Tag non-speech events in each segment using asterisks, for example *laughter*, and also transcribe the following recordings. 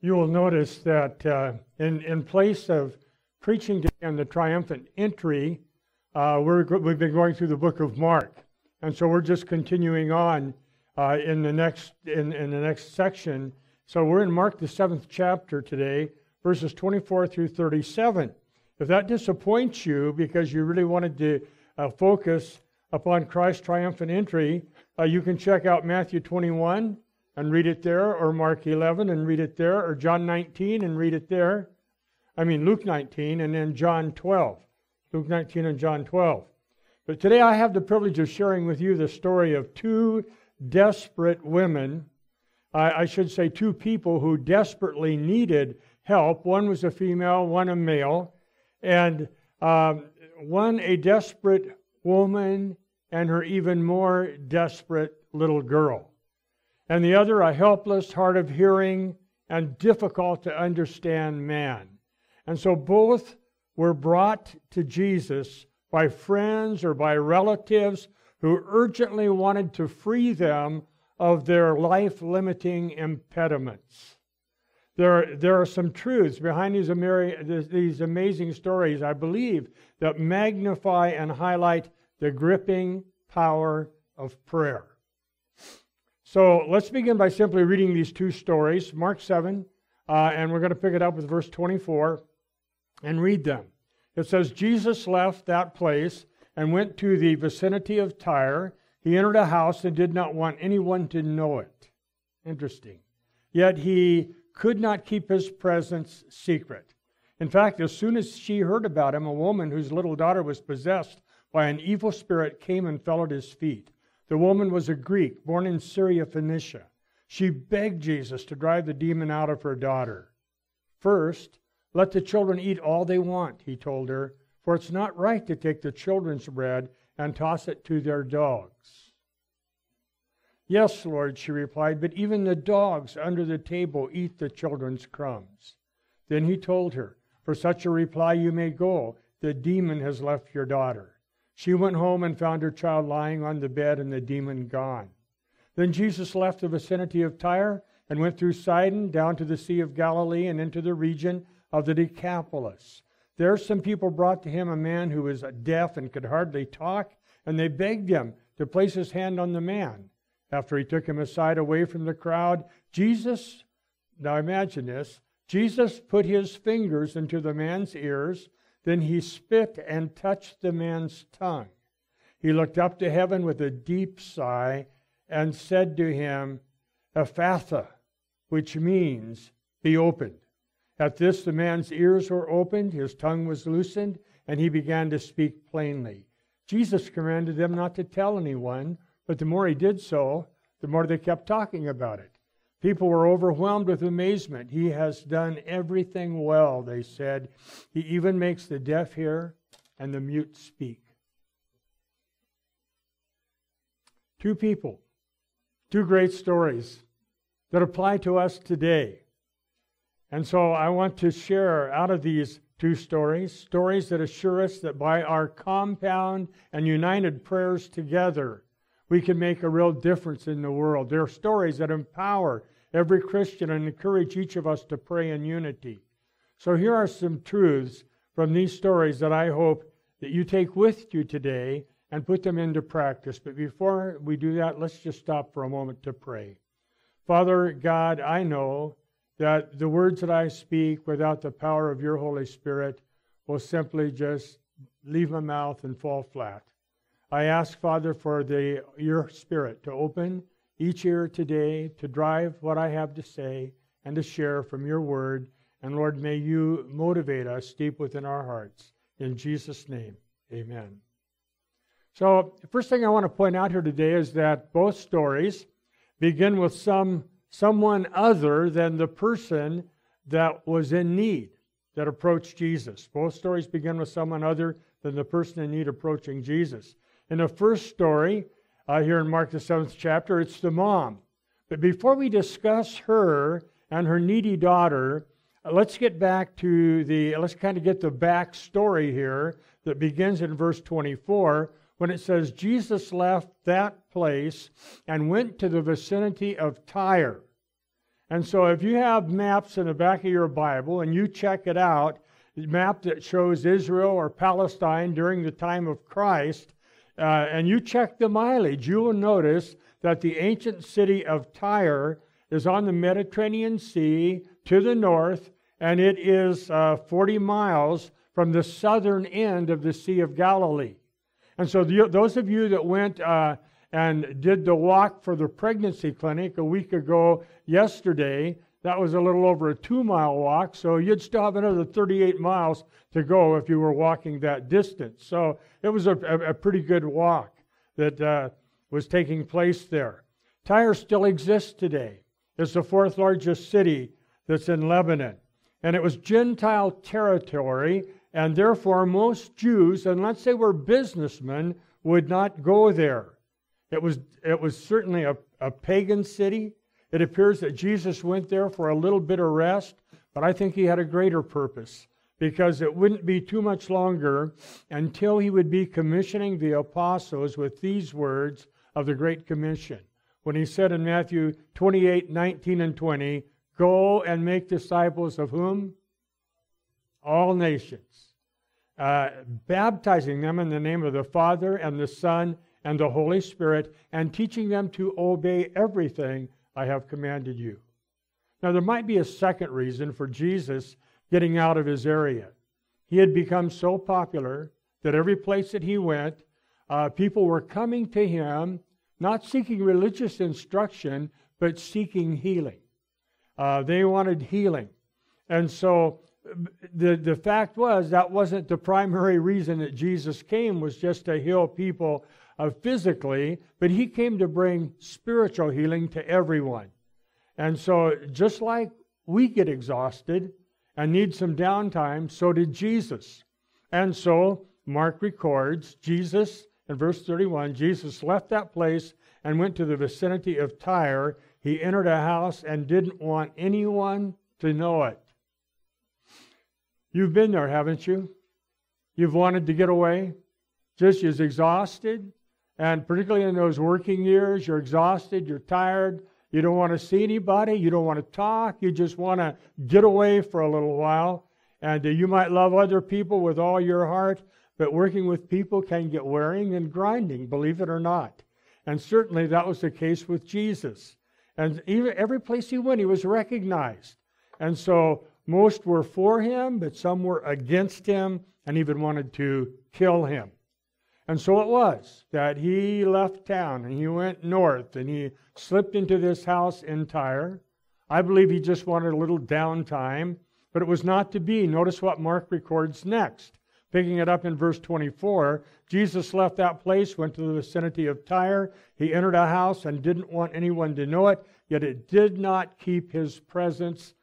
you will notice that uh, in, in place of preaching today on the triumphant entry, uh, we're, we've been going through the book of Mark. And so we're just continuing on uh, in, the next, in, in the next section. So we're in Mark, the seventh chapter today, verses 24 through 37. If that disappoints you because you really wanted to uh, focus upon Christ's triumphant entry, uh, you can check out Matthew 21 and read it there, or Mark 11 and read it there, or John 19 and read it there. I mean, Luke 19 and then John 12. Luke 19 and John 12. But today I have the privilege of sharing with you the story of two desperate women. I, I should say, two people who desperately needed help. One was a female, one a male. And um, one a desperate woman and her even more desperate little girl and the other a helpless, hard of hearing, and difficult to understand man. And so both were brought to Jesus by friends or by relatives who urgently wanted to free them of their life limiting impediments. There, there are some truths behind these, these amazing stories, I believe, that magnify and highlight the gripping power of prayer. So let's begin by simply reading these two stories, Mark 7, uh, and we're going to pick it up with verse 24 and read them. It says, Jesus left that place and went to the vicinity of Tyre. He entered a house and did not want anyone to know it. Interesting. Yet he could not keep his presence secret. In fact, as soon as she heard about him, a woman whose little daughter was possessed by an evil spirit came and fell at his feet. The woman was a Greek born in Syria Phoenicia. She begged Jesus to drive the demon out of her daughter. First, let the children eat all they want, he told her, for it's not right to take the children's bread and toss it to their dogs. Yes, Lord, she replied, but even the dogs under the table eat the children's crumbs. Then he told her, For such a reply you may go. The demon has left your daughter. She went home and found her child lying on the bed and the demon gone. Then Jesus left the vicinity of Tyre and went through Sidon down to the Sea of Galilee and into the region of the Decapolis. There, some people brought to him a man who was deaf and could hardly talk, and they begged him to place his hand on the man. After he took him aside away from the crowd, Jesus, now imagine this, Jesus put his fingers into the man's ears then he spit and touched the man's tongue. He looked up to heaven with a deep sigh and said to him, Ephphatha, which means, be opened. At this, the man's ears were opened, his tongue was loosened, and he began to speak plainly. Jesus commanded them not to tell anyone, but the more he did so, the more they kept talking about it. People were overwhelmed with amazement. He has done everything well, they said. He even makes the deaf hear and the mute speak. Two people, two great stories that apply to us today. And so I want to share out of these two stories, stories that assure us that by our compound and united prayers together, we can make a real difference in the world. There are stories that empower every Christian and encourage each of us to pray in unity. So here are some truths from these stories that I hope that you take with you today and put them into practice. But before we do that, let's just stop for a moment to pray. Father God, I know that the words that I speak without the power of your Holy Spirit will simply just leave my mouth and fall flat. I ask, Father, for the, your Spirit to open each ear today to drive what I have to say and to share from your word. And Lord, may you motivate us deep within our hearts. In Jesus' name, amen. So, the first thing I want to point out here today is that both stories begin with some someone other than the person that was in need that approached Jesus. Both stories begin with someone other than the person in need approaching Jesus. In the first story, uh, here in Mark, the seventh chapter. It's the mom. But before we discuss her and her needy daughter, uh, let's get back to the, let's kind of get the back story here that begins in verse 24 when it says, Jesus left that place and went to the vicinity of Tyre. And so if you have maps in the back of your Bible and you check it out, the map that shows Israel or Palestine during the time of Christ, uh, and you check the mileage, you will notice that the ancient city of Tyre is on the Mediterranean Sea to the north, and it is uh, 40 miles from the southern end of the Sea of Galilee. And so, the, those of you that went uh, and did the walk for the pregnancy clinic a week ago yesterday, that was a little over a two mile walk, so you'd still have another 38 miles to go if you were walking that distance. So it was a, a, a pretty good walk that uh, was taking place there. Tyre still exists today. It's the fourth largest city that's in Lebanon. And it was Gentile territory, and therefore most Jews, unless they were businessmen, would not go there. It was, it was certainly a, a pagan city. It appears that Jesus went there for a little bit of rest, but I think he had a greater purpose because it wouldn't be too much longer until he would be commissioning the apostles with these words of the Great Commission. When he said in Matthew 28 19 and 20, Go and make disciples of whom? All nations, uh, baptizing them in the name of the Father and the Son and the Holy Spirit, and teaching them to obey everything I have commanded you. Now, there might be a second reason for Jesus getting out of his area. He had become so popular that every place that he went, uh, people were coming to him, not seeking religious instruction, but seeking healing. Uh, they wanted healing. And so the, the fact was that wasn't the primary reason that Jesus came was just to heal people uh, physically, but he came to bring spiritual healing to everyone. And so just like we get exhausted and need some downtime, so did Jesus. And so Mark records Jesus in verse 31 Jesus left that place and went to the vicinity of Tyre. He entered a house and didn't want anyone to know it. You've been there, haven't you? You've wanted to get away, just as exhausted, and particularly in those working years, you're exhausted, you're tired, you don't want to see anybody, you don't want to talk, you just want to get away for a little while. And uh, you might love other people with all your heart, but working with people can get wearing and grinding, believe it or not. And certainly that was the case with Jesus. And even every place he went, he was recognized. And so most were for him, but some were against him and even wanted to kill him. And so it was that he left town and he went north and he slipped into this house in Tyre. I believe he just wanted a little downtime, but it was not to be. Notice what Mark records next. Picking it up in verse 24, Jesus left that place, went to the vicinity of Tyre. He entered a house and didn't want anyone to know it, yet it did not keep his presence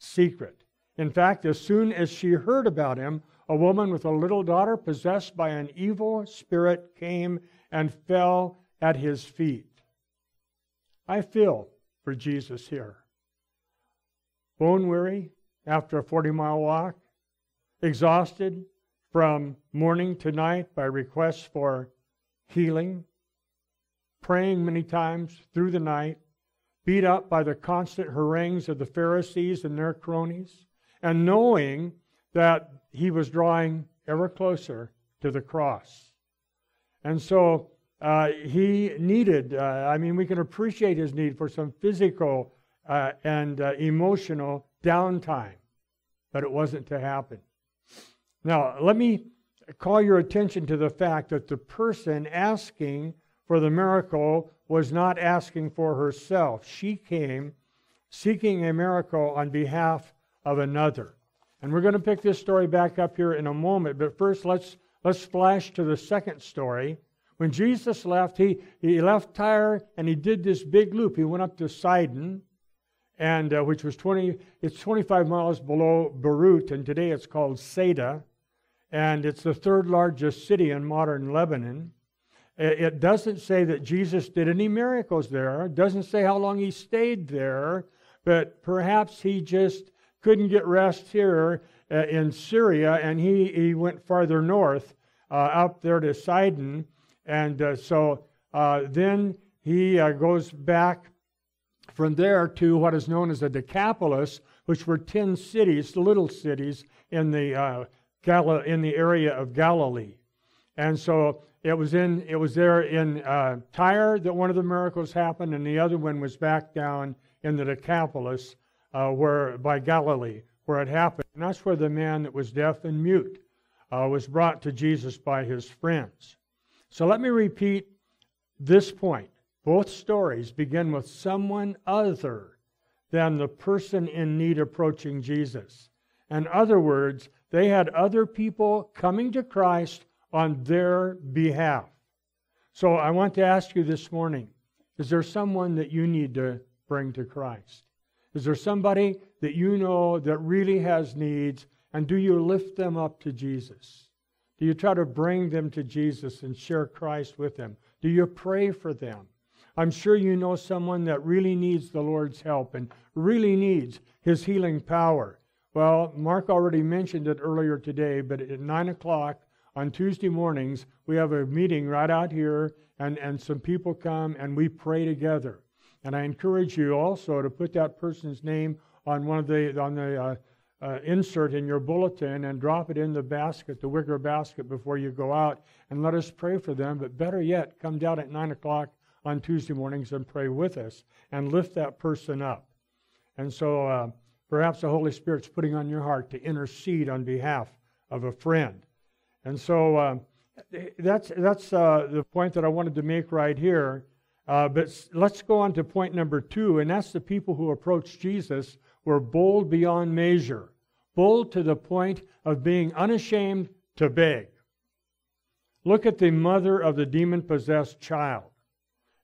secret. In fact, as soon as she heard about him, a woman with a little daughter possessed by an evil spirit came and fell at his feet. I feel for Jesus here. Bone weary after a 40 mile walk, exhausted, from morning to night by requests for healing, praying many times through the night, beat up by the constant harangues of the Pharisees and their cronies, and knowing that he was drawing ever closer to the cross. And so uh, he needed, uh, I mean, we can appreciate his need for some physical uh, and uh, emotional downtime, but it wasn't to happen. Now, let me call your attention to the fact that the person asking for the miracle was not asking for herself. She came seeking a miracle on behalf of another. And we're going to pick this story back up here in a moment, but first let's let's flash to the second story. When Jesus left, he, he left Tyre and he did this big loop. He went up to Sidon, and uh, which was 20, it's 25 miles below Beirut, and today it's called Saida and it's the third largest city in modern Lebanon. It doesn't say that Jesus did any miracles there. It doesn't say how long he stayed there, but perhaps he just couldn't get rest here uh, in Syria, and he, he went farther north, uh, up there to Sidon. And uh, so uh, then he uh, goes back from there to what is known as the Decapolis, which were 10 cities, little cities in the, uh, Gal- in the area of Galilee. And so it was in it was there in Tyre that one of the miracles happened, and the other one was back down in the Decapolis, uh, where by Galilee, where it happened. And that's where the man that was deaf and mute uh, was brought to Jesus by his friends. So let me repeat this point. Both stories begin with someone other than the person in need approaching Jesus. In other words, they had other people coming to Christ on their behalf. So I want to ask you this morning is there someone that you need to bring to Christ? Is there somebody that you know that really has needs, and do you lift them up to Jesus? Do you try to bring them to Jesus and share Christ with them? Do you pray for them? I'm sure you know someone that really needs the Lord's help and really needs his healing power. Well, Mark already mentioned it earlier today, but at 9 o'clock on Tuesday mornings, we have a meeting right out here, and, and some people come and we pray together. And I encourage you also to put that person's name on one of the on the uh, uh, insert in your bulletin and drop it in the basket, the wicker basket, before you go out, and let us pray for them. But better yet, come down at nine o'clock on Tuesday mornings and pray with us and lift that person up. And so uh, perhaps the Holy Spirit's putting on your heart to intercede on behalf of a friend. And so uh, that's, that's uh, the point that I wanted to make right here. Uh, but let's go on to point number two, and that's the people who approached Jesus were bold beyond measure, bold to the point of being unashamed to beg. Look at the mother of the demon possessed child.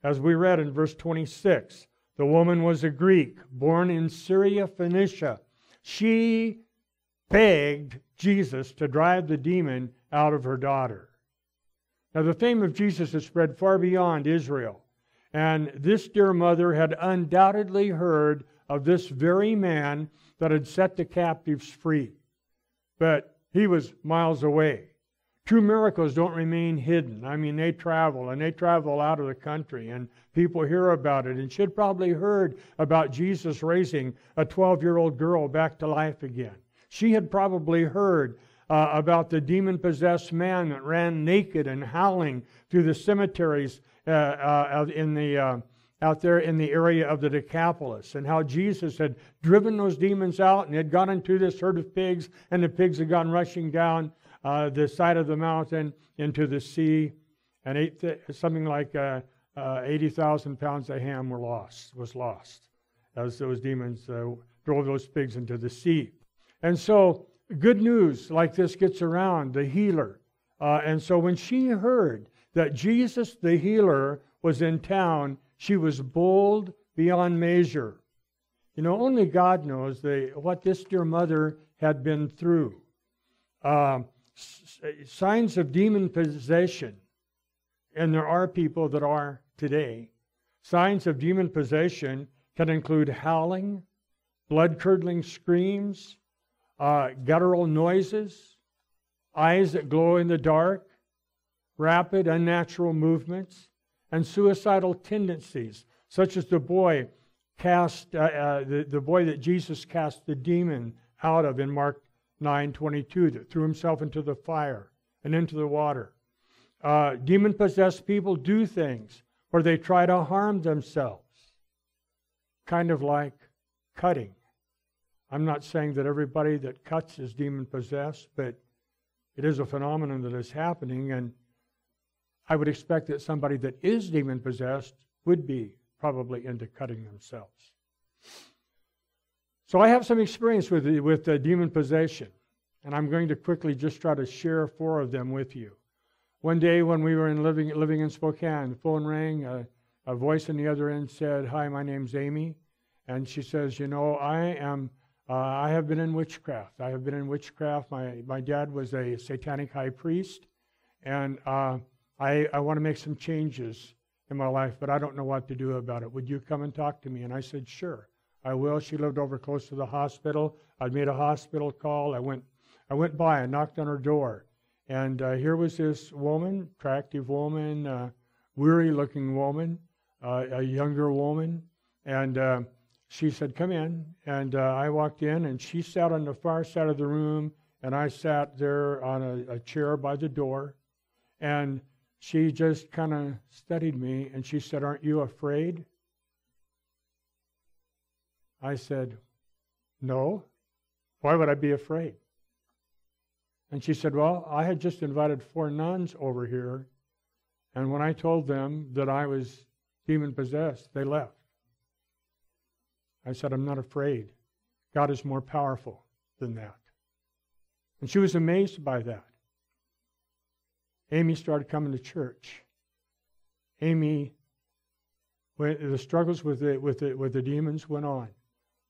As we read in verse 26, the woman was a Greek, born in Syria, Phoenicia. She begged Jesus to drive the demon out of her daughter. Now, the fame of Jesus has spread far beyond Israel, and this dear mother had undoubtedly heard of this very man that had set the captives free. But he was miles away. True miracles don't remain hidden. I mean, they travel and they travel out of the country, and people hear about it. And she'd probably heard about Jesus raising a 12 year old girl back to life again. She had probably heard uh, about the demon possessed man that ran naked and howling through the cemeteries uh, uh, in the, uh, out there in the area of the Decapolis, and how Jesus had driven those demons out and had gone into this herd of pigs, and the pigs had gone rushing down uh, the side of the mountain into the sea, and eight th- something like uh, uh, 80,000 pounds of ham were lost, was lost as those demons drove those pigs into the sea. And so, good news like this gets around the healer. Uh, and so, when she heard that Jesus the healer was in town, she was bold beyond measure. You know, only God knows the, what this dear mother had been through. Uh, signs of demon possession, and there are people that are today, signs of demon possession can include howling, blood curdling screams, uh, guttural noises, eyes that glow in the dark, rapid, unnatural movements, and suicidal tendencies, such as the boy cast, uh, uh, the, the boy that Jesus cast the demon out of in Mark 9:22 that threw himself into the fire and into the water. Uh, demon possessed people do things where they try to harm themselves, kind of like cutting. I'm not saying that everybody that cuts is demon possessed, but it is a phenomenon that is happening, and I would expect that somebody that is demon possessed would be probably into cutting themselves. So I have some experience with, with uh, demon possession, and I'm going to quickly just try to share four of them with you. One day when we were in living, living in Spokane, the phone rang. Uh, a voice on the other end said, Hi, my name's Amy. And she says, You know, I am. Uh, I have been in witchcraft. I have been in witchcraft. My, my dad was a satanic high priest, and uh, I, I want to make some changes in my life, but I don't know what to do about it. Would you come and talk to me? And I said, Sure. I will. She lived over close to the hospital. I made a hospital call. I went, I went by and knocked on her door. And uh, here was this woman, attractive woman, uh, weary looking woman, uh, a younger woman. And uh, she said, Come in. And uh, I walked in, and she sat on the far side of the room, and I sat there on a, a chair by the door. And she just kind of studied me, and she said, Aren't you afraid? I said, No. Why would I be afraid? And she said, Well, I had just invited four nuns over here, and when I told them that I was demon possessed, they left. I said, I'm not afraid. God is more powerful than that. And she was amazed by that. Amy started coming to church. Amy, when the struggles with the, with, the, with the demons went on.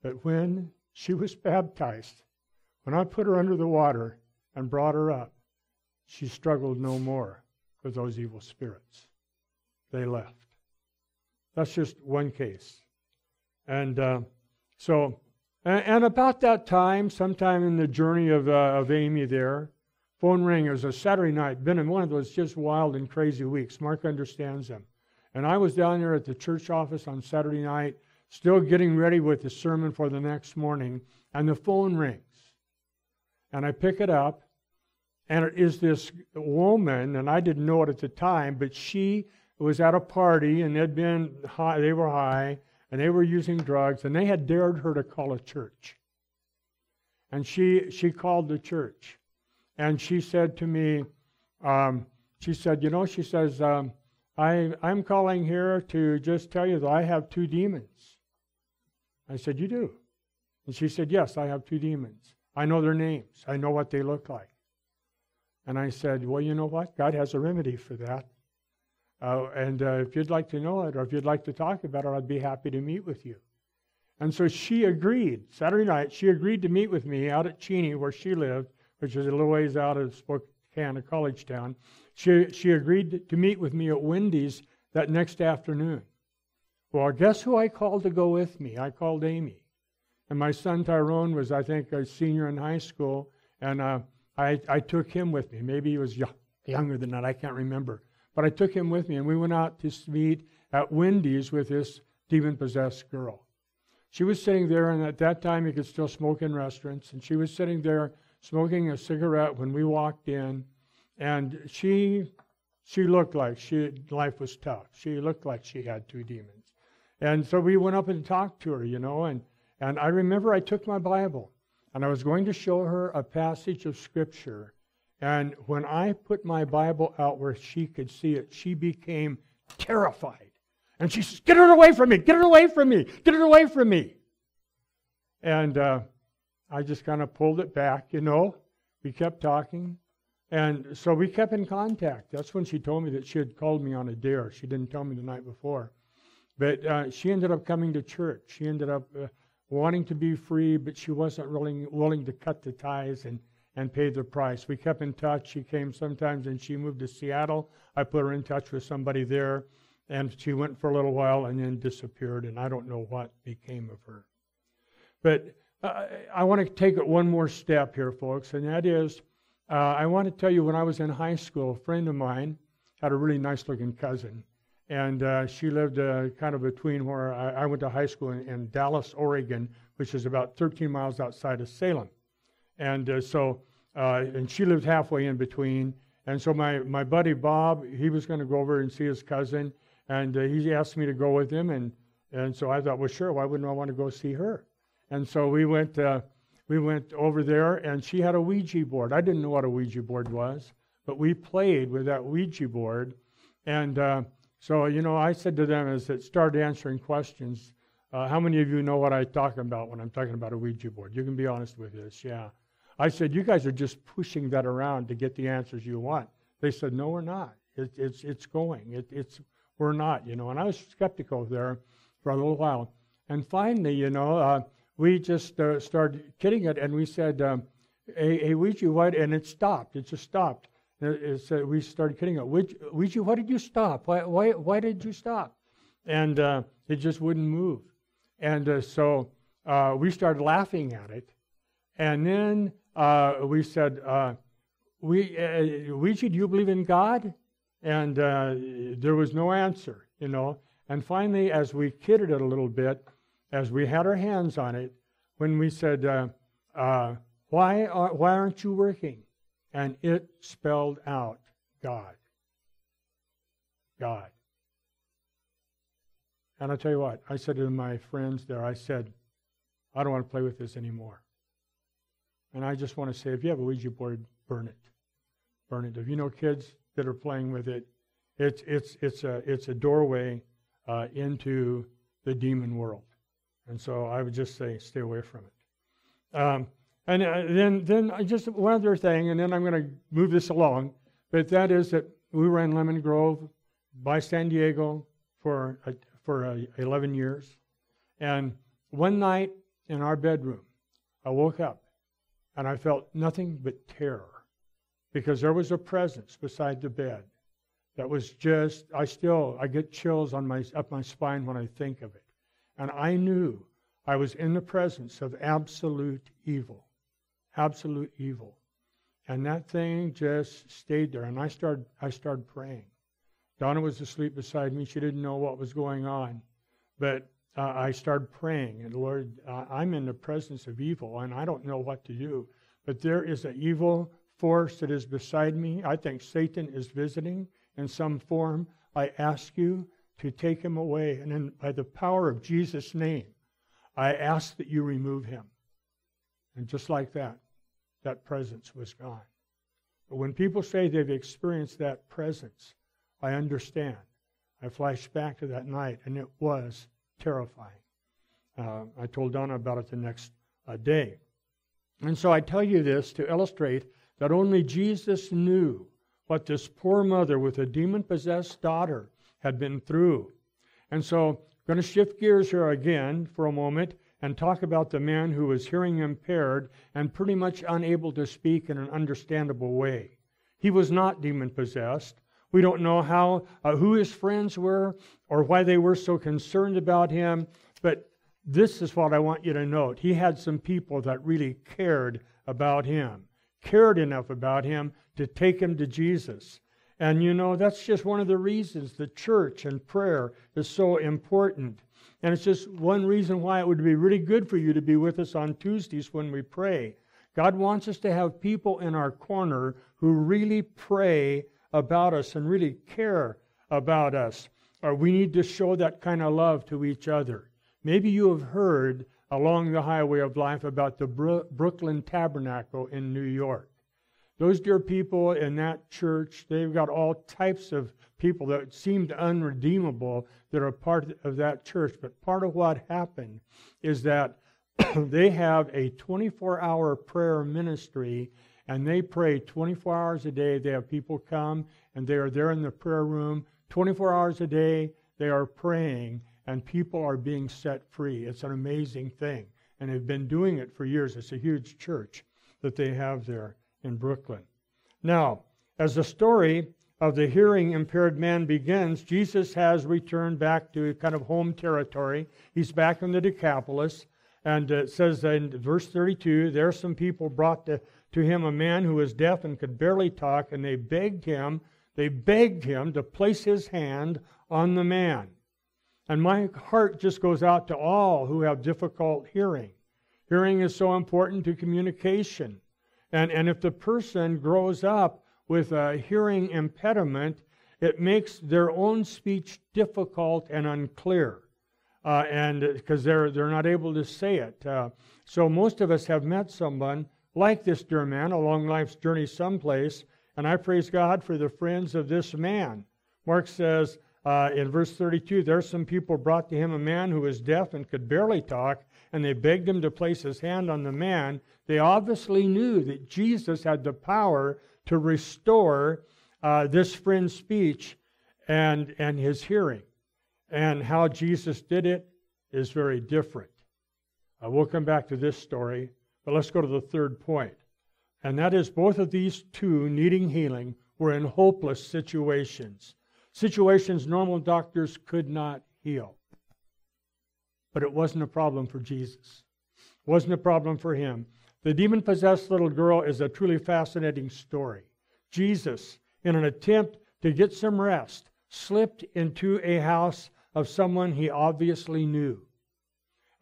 But when she was baptized, when I put her under the water and brought her up, she struggled no more with those evil spirits. They left. That's just one case. And uh, so, and, and, about that time, sometime in the journey of, uh, of Amy there, phone rang. It was a Saturday night. Been in one of those just wild and crazy weeks. Mark understands them. And I was down there at the church office on Saturday night, still getting ready with the sermon for the next morning, and the phone rings. And I pick it up, and it is this woman, and I didn't know it at the time, but she was at a party, and they'd been high, they were high, and they were using drugs, and they had dared her to call a church. And she, she called the church. And she said to me, um, she said, You know, she says, um, I, I'm calling here to just tell you that I have two demons. I said, You do? And she said, Yes, I have two demons. I know their names, I know what they look like. And I said, Well, you know what? God has a remedy for that. Uh, and uh, if you'd like to know it or if you'd like to talk about it, I'd be happy to meet with you. And so she agreed. Saturday night, she agreed to meet with me out at Cheney, where she lived, which is a little ways out of Spokane, a college town. She, she agreed to meet with me at Wendy's that next afternoon. Well, guess who I called to go with me? I called Amy. And my son Tyrone was, I think, a senior in high school, and uh, I, I took him with me. Maybe he was younger than that, I can't remember. But I took him with me, and we went out to meet at Wendy's with this demon possessed girl. She was sitting there, and at that time you could still smoke in restaurants, and she was sitting there smoking a cigarette when we walked in, and she she looked like she life was tough. She looked like she had two demons. And so we went up and talked to her, you know, and, and I remember I took my Bible and I was going to show her a passage of scripture and when I put my Bible out where she could see it, she became terrified. And she says, Get it away from me! Get it away from me! Get it away from me! And uh, I just kind of pulled it back, you know. We kept talking. And so we kept in contact. That's when she told me that she had called me on a dare. She didn't tell me the night before. But uh, she ended up coming to church. She ended up uh, wanting to be free, but she wasn't really willing to cut the ties and and pay the price. We kept in touch. She came sometimes and she moved to Seattle. I put her in touch with somebody there and she went for a little while and then disappeared and I don't know what became of her. But uh, I want to take it one more step here, folks, and that is uh, I want to tell you when I was in high school, a friend of mine had a really nice looking cousin. And uh, she lived uh, kind of between where I, I went to high school in, in Dallas, Oregon, which is about 13 miles outside of Salem. And uh, so, uh, and she lived halfway in between. And so my, my buddy Bob, he was going to go over and see his cousin. And he asked me to go with him. And, and so I thought, well, sure, why wouldn't I want to go see her? And so we went, uh, we went over there, and she had a Ouija board. I didn't know what a Ouija board was, but we played with that Ouija board. And uh, so, you know, I said to them as it started answering questions, uh, how many of you know what I'm talking about when I'm talking about a Ouija board? You can be honest with this, yeah. I said, You guys are just pushing that around to get the answers you want. They said, No, we're not. It, it's, it's going. It, it's, we're not, you know. And I was skeptical there for a little while. And finally, you know, uh, we just uh, started kidding it and we said, um, a Ouija, what? And it stopped. It just stopped. It, it we started kidding it. Ouija, why did you stop? Why, why, why did you stop? And uh, it just wouldn't move. And uh, so uh, we started laughing at it. And then uh, we said, uh, we, uh, Ouija, do you believe in God? And uh, there was no answer, you know. And finally, as we kidded it a little bit, as we had our hands on it, when we said, uh, uh, why, are, why aren't you working? And it spelled out God. God. And I'll tell you what, I said to my friends there, I said, I don't want to play with this anymore. And I just want to say, if you have a Ouija board, burn it. Burn it. If you know kids that are playing with it, it's, it's, it's, a, it's a doorway uh, into the demon world. And so I would just say, stay away from it. Um, and uh, then, then I just one other thing, and then I'm going to move this along, but that is that we were in Lemon Grove by San Diego for, a, for a, 11 years. And one night in our bedroom, I woke up and I felt nothing but terror because there was a presence beside the bed that was just, I still, I get chills on my, up my spine when I think of it. And I knew I was in the presence of absolute evil. Absolute evil. And that thing just stayed there. And I started, I started praying. Donna was asleep beside me. She didn't know what was going on. But uh, I started praying, and Lord, uh, I'm in the presence of evil, and I don't know what to do. But there is an evil force that is beside me. I think Satan is visiting in some form. I ask you to take him away. And then, by the power of Jesus' name, I ask that you remove him. And just like that, that presence was gone. But when people say they've experienced that presence, I understand. I flash back to that night, and it was terrifying. Uh, I told Donna about it the next uh, day. And so I tell you this to illustrate that only Jesus knew what this poor mother with a demon possessed daughter had been through. And so, I'm going to shift gears here again for a moment and talk about the man who was hearing impaired and pretty much unable to speak in an understandable way. He was not demon possessed. We don't know how uh, who his friends were or why they were so concerned about him, but this is what I want you to note. He had some people that really cared about him, cared enough about him to take him to Jesus. And you know, that's just one of the reasons the church and prayer is so important. And it's just one reason why it would be really good for you to be with us on Tuesdays when we pray. God wants us to have people in our corner who really pray about us and really care about us. Or we need to show that kind of love to each other. Maybe you have heard along the highway of life about the Brooklyn Tabernacle in New York. Those dear people in that church, they've got all types of people that seemed unredeemable that are part of that church. But part of what happened is that *clears throat* they have a 24 hour prayer ministry and they pray 24 hours a day. They have people come and they are there in the prayer room 24 hours a day. They are praying and people are being set free. It's an amazing thing. And they've been doing it for years. It's a huge church that they have there in Brooklyn. Now, as the story of the hearing impaired man begins, Jesus has returned back to kind of home territory. He's back in the Decapolis. And it says in verse 32 there some people brought to, to him a man who was deaf and could barely talk, and they begged him, they begged him to place his hand on the man. And my heart just goes out to all who have difficult hearing. Hearing is so important to communication. And, and if the person grows up with a hearing impediment, it makes their own speech difficult and unclear. Uh, and because they're, they're not able to say it. Uh, so most of us have met someone like this dear man along life's journey someplace, and I praise God for the friends of this man. Mark says uh, in verse 32 there some people brought to him a man who was deaf and could barely talk, and they begged him to place his hand on the man, they obviously knew that Jesus had the power to restore uh, this friend's speech and, and his hearing. And how Jesus did it is very different. Uh, we'll come back to this story, but let's go to the third point. And that is both of these two needing healing were in hopeless situations, situations normal doctors could not heal. But it wasn't a problem for Jesus. It wasn't a problem for him. The demon possessed little girl is a truly fascinating story. Jesus, in an attempt to get some rest, slipped into a house of someone he obviously knew.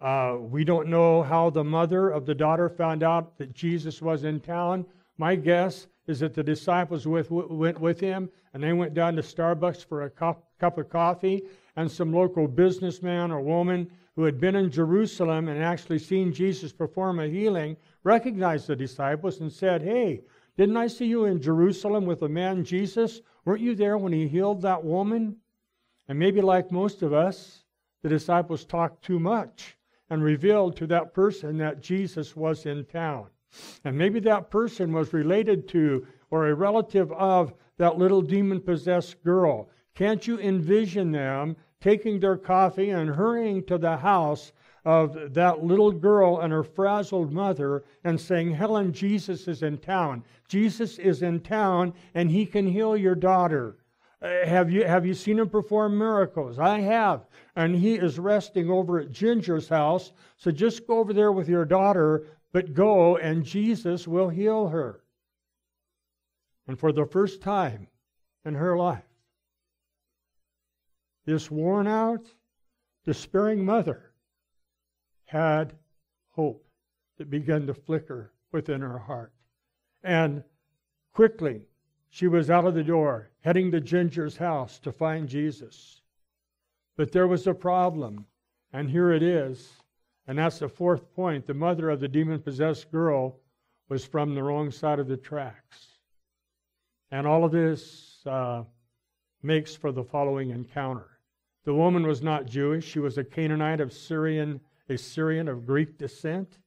Uh, we don't know how the mother of the daughter found out that Jesus was in town. My guess is that the disciples with, went with him and they went down to Starbucks for a cup, cup of coffee, and some local businessman or woman who had been in Jerusalem and actually seen Jesus perform a healing recognized the disciples and said, Hey, didn't I see you in Jerusalem with the man Jesus? Weren't you there when he healed that woman? And maybe, like most of us, the disciples talked too much and revealed to that person that Jesus was in town. And maybe that person was related to or a relative of that little demon possessed girl. Can't you envision them taking their coffee and hurrying to the house of that little girl and her frazzled mother and saying, Helen, Jesus is in town. Jesus is in town and he can heal your daughter. Uh, have you, have you seen him perform miracles? I have. And he is resting over at Ginger's house. So just go over there with your daughter, but go and Jesus will heal her. And for the first time in her life, this worn out, despairing mother had hope that began to flicker within her heart. And quickly, she was out of the door, heading to Ginger's house to find Jesus. But there was a problem, and here it is. And that's the fourth point. The mother of the demon possessed girl was from the wrong side of the tracks. And all of this uh, makes for the following encounter. The woman was not Jewish, she was a Canaanite of Syrian, a Syrian of Greek descent,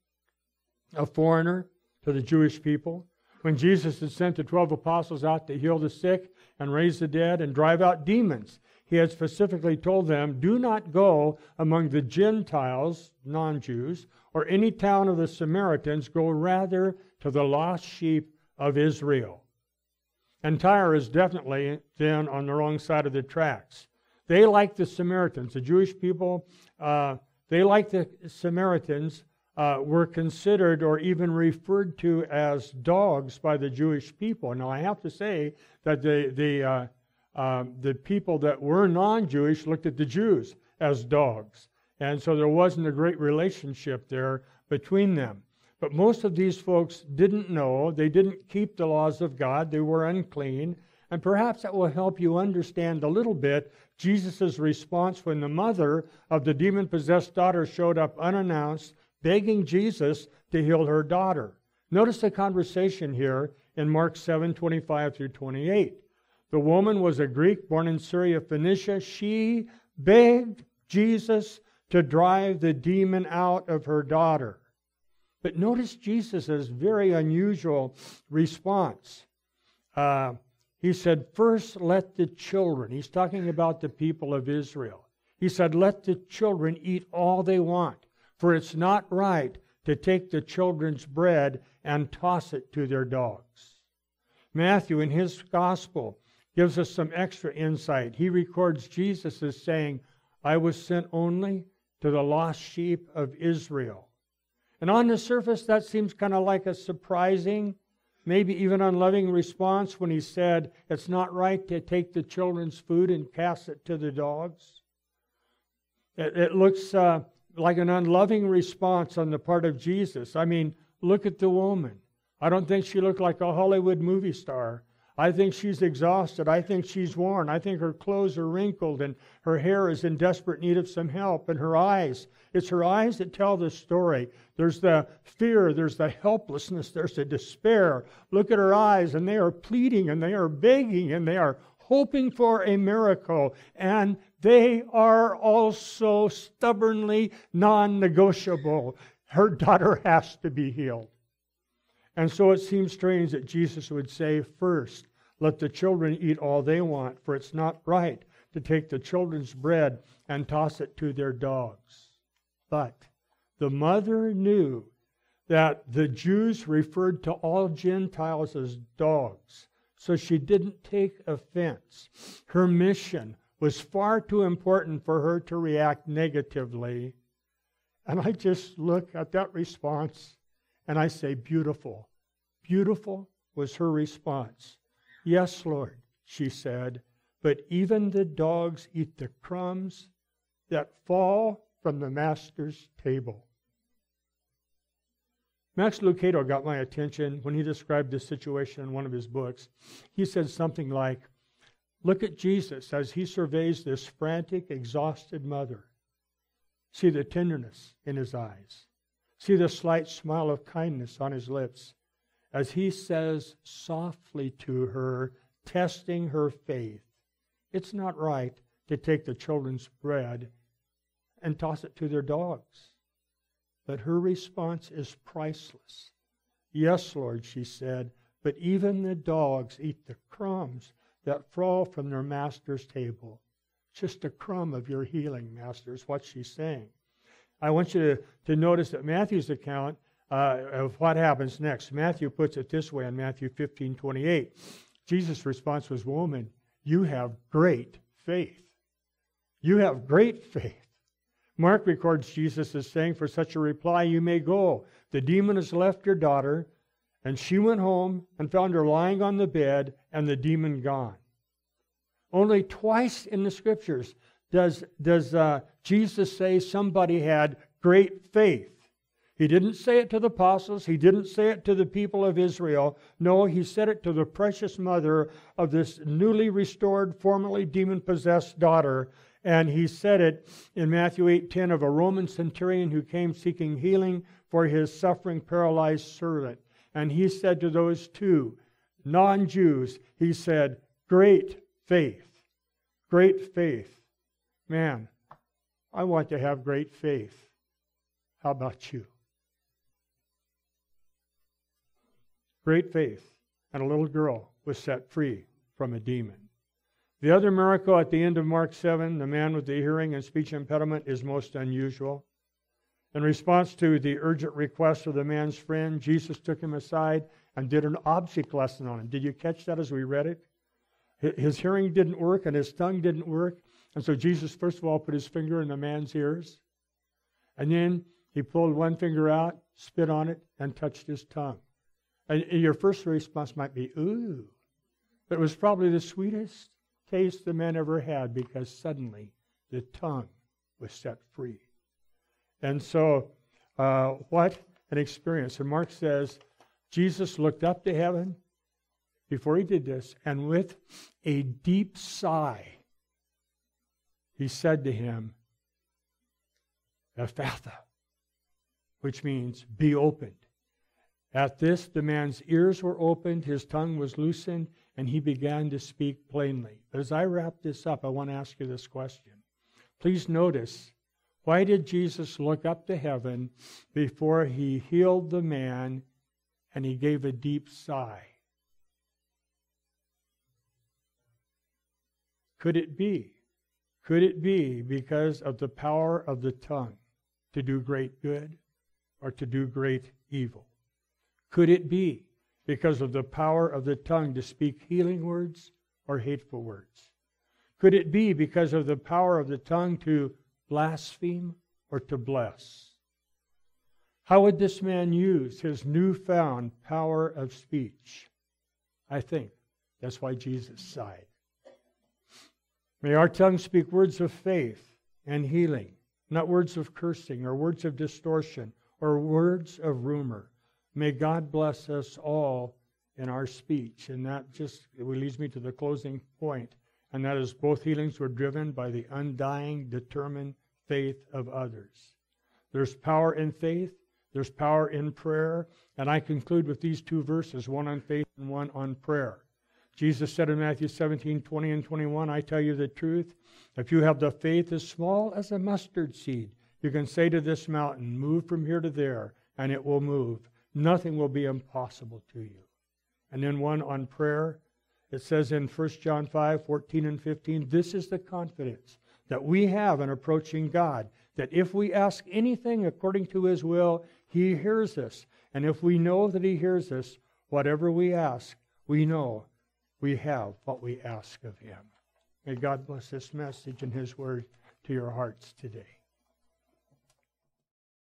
a foreigner to the Jewish people when Jesus had sent the 12 apostles out to heal the sick and raise the dead and drive out demons, he had specifically told them, Do not go among the Gentiles, non Jews, or any town of the Samaritans, go rather to the lost sheep of Israel. And Tyre is definitely then on the wrong side of the tracks. They, like the Samaritans, the Jewish people, uh, they, like the Samaritans, uh, were considered or even referred to as dogs by the Jewish people. Now, I have to say that the, the, uh, uh, the people that were non Jewish looked at the Jews as dogs. And so there wasn't a great relationship there between them. But most of these folks didn't know, they didn't keep the laws of God, they were unclean. And perhaps that will help you understand a little bit Jesus' response when the mother of the demon possessed daughter showed up unannounced begging Jesus to heal her daughter. Notice the conversation here in Mark 7 25 through 28. The woman was a Greek born in Syria, Phoenicia. She begged Jesus to drive the demon out of her daughter. But notice Jesus' very unusual response. Uh, he said, First, let the children, he's talking about the people of Israel. He said, Let the children eat all they want. For it's not right to take the children's bread and toss it to their dogs. Matthew, in his gospel, gives us some extra insight. He records Jesus as saying, I was sent only to the lost sheep of Israel. And on the surface, that seems kind of like a surprising, maybe even unloving response when he said, It's not right to take the children's food and cast it to the dogs. It, it looks uh, like an unloving response on the part of Jesus. I mean, look at the woman. I don't think she looked like a Hollywood movie star. I think she's exhausted. I think she's worn. I think her clothes are wrinkled and her hair is in desperate need of some help. And her eyes, it's her eyes that tell the story. There's the fear, there's the helplessness, there's the despair. Look at her eyes, and they are pleading and they are begging and they are hoping for a miracle. And they are also stubbornly non negotiable. Her daughter has to be healed. And so it seems strange that Jesus would say, First, let the children eat all they want, for it's not right to take the children's bread and toss it to their dogs. But the mother knew that the Jews referred to all Gentiles as dogs, so she didn't take offense. Her mission was far too important for her to react negatively. And I just look at that response and I say, Beautiful. Beautiful was her response. Yes, Lord, she said, but even the dogs eat the crumbs that fall from the master's table. Max Lucado got my attention when he described this situation in one of his books. He said something like, Look at Jesus as he surveys this frantic, exhausted mother. See the tenderness in his eyes. See the slight smile of kindness on his lips as he says softly to her, testing her faith, It's not right to take the children's bread and toss it to their dogs. But her response is priceless. Yes, Lord, she said, but even the dogs eat the crumbs that fall from their master's table. Just a crumb of your healing, master, is what she's saying. I want you to, to notice that Matthew's account uh, of what happens next. Matthew puts it this way in Matthew 15 28. Jesus' response was, Woman, you have great faith. You have great faith. Mark records Jesus as saying, For such a reply you may go. The demon has left your daughter, and she went home and found her lying on the bed and the demon gone. Only twice in the scriptures does, does uh, Jesus say somebody had great faith. He didn't say it to the apostles. He didn't say it to the people of Israel. No, he said it to the precious mother of this newly restored, formerly demon possessed daughter. And he said it in Matthew 8:10 of a Roman centurion who came seeking healing for his suffering paralyzed servant. And he said to those two non Jews, he said, Great faith. Great faith. Man, I want to have great faith. How about you? great faith, and a little girl was set free from a demon. The other miracle at the end of Mark 7, the man with the hearing and speech impediment, is most unusual. In response to the urgent request of the man's friend, Jesus took him aside and did an object lesson on him. Did you catch that as we read it? His hearing didn't work and his tongue didn't work. And so Jesus, first of all, put his finger in the man's ears. And then he pulled one finger out, spit on it, and touched his tongue. And your first response might be, ooh. But it was probably the sweetest taste the man ever had because suddenly the tongue was set free. And so, uh, what an experience. And Mark says, Jesus looked up to heaven before he did this, and with a deep sigh, he said to him, Ephphatha, which means be opened. At this, the man's ears were opened, his tongue was loosened, and he began to speak plainly. But as I wrap this up, I want to ask you this question. Please notice why did Jesus look up to heaven before he healed the man and he gave a deep sigh? Could it be? Could it be because of the power of the tongue to do great good or to do great evil? Could it be because of the power of the tongue to speak healing words or hateful words? Could it be because of the power of the tongue to blaspheme or to bless? How would this man use his newfound power of speech? I think that's why Jesus sighed. May our tongue speak words of faith and healing, not words of cursing or words of distortion or words of rumor. May God bless us all in our speech. And that just leads me to the closing point, and that is both healings were driven by the undying, determined faith of others. There's power in faith, there's power in prayer, and I conclude with these two verses one on faith and one on prayer. Jesus said in Matthew 17, 20 and 21, I tell you the truth. If you have the faith as small as a mustard seed, you can say to this mountain, Move from here to there, and it will move. Nothing will be impossible to you. And then one on prayer. It says in 1 John 5 14 and 15, this is the confidence that we have in approaching God, that if we ask anything according to his will, he hears us. And if we know that he hears us, whatever we ask, we know we have what we ask of him. May God bless this message and his word to your hearts today.